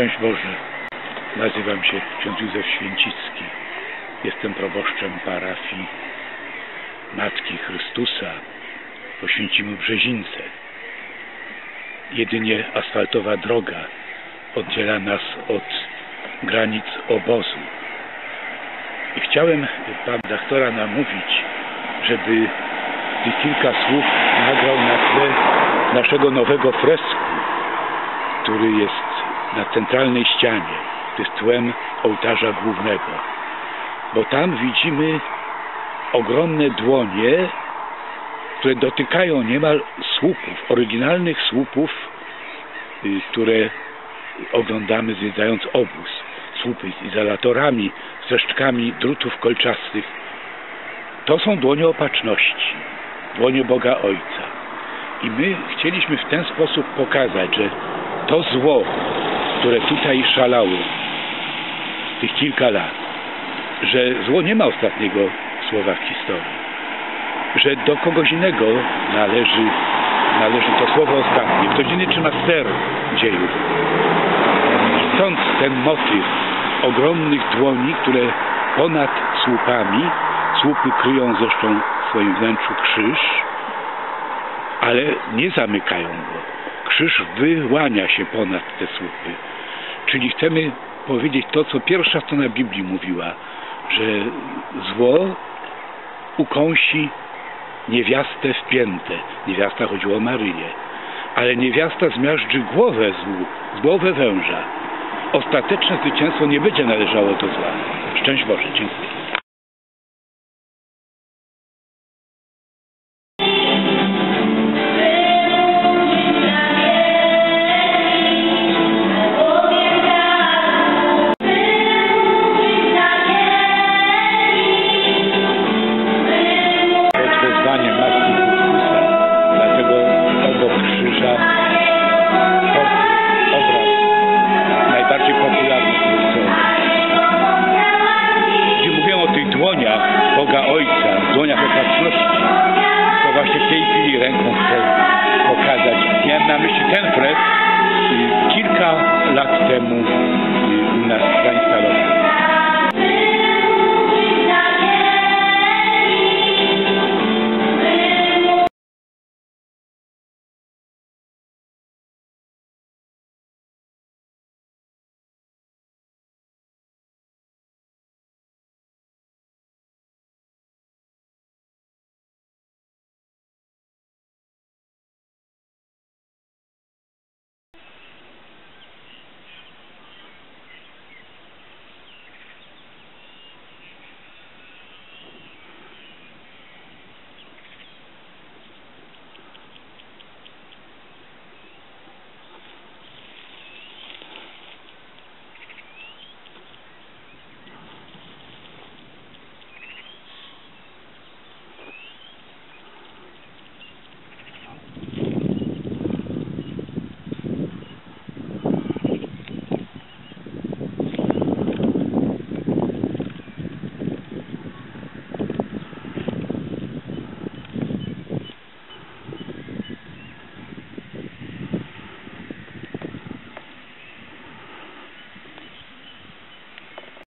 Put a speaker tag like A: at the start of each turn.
A: Szczęść Boże. Nazywam się ksiądz Józef Święcicki. Jestem proboszczem parafii Matki Chrystusa po Święcimiu Brzezińce. Jedynie asfaltowa droga oddziela nas od granic obozu. I chciałem pan doktora namówić, żeby tych kilka słów nagrał na tle naszego nowego fresku, który jest na centralnej ścianie, jest tłem ołtarza głównego. Bo tam widzimy ogromne dłonie, które dotykają niemal słupów, oryginalnych słupów, y, które oglądamy zwiedzając obóz. Słupy z izolatorami, z resztkami drutów kolczastych. To są dłonie opatrzności, dłonie Boga Ojca. I my chcieliśmy w ten sposób pokazać, że to zło, które tutaj szalało tych kilka lat, że zło nie ma ostatniego słowa w historii, że do kogoś innego należy, należy to słowo ostatnie. Ktoś inny trzyma ster dziejów. Stąd ten motyw ogromnych dłoni, które ponad słupami, słupy kryją zresztą w swoim wnętrzu krzyż, ale nie zamykają go. Krzyż wyłania się ponad te słupy. Czyli chcemy powiedzieć to, co pierwsza strona Biblii mówiła, że zło ukąsi niewiastę w piętę. Niewiasta chodziło o Maryję. Ale niewiasta zmiażdży głowę złu, głowę węża. Ostateczne zwycięstwo nie będzie należało do zła. Szczęść Boże, dziękuję.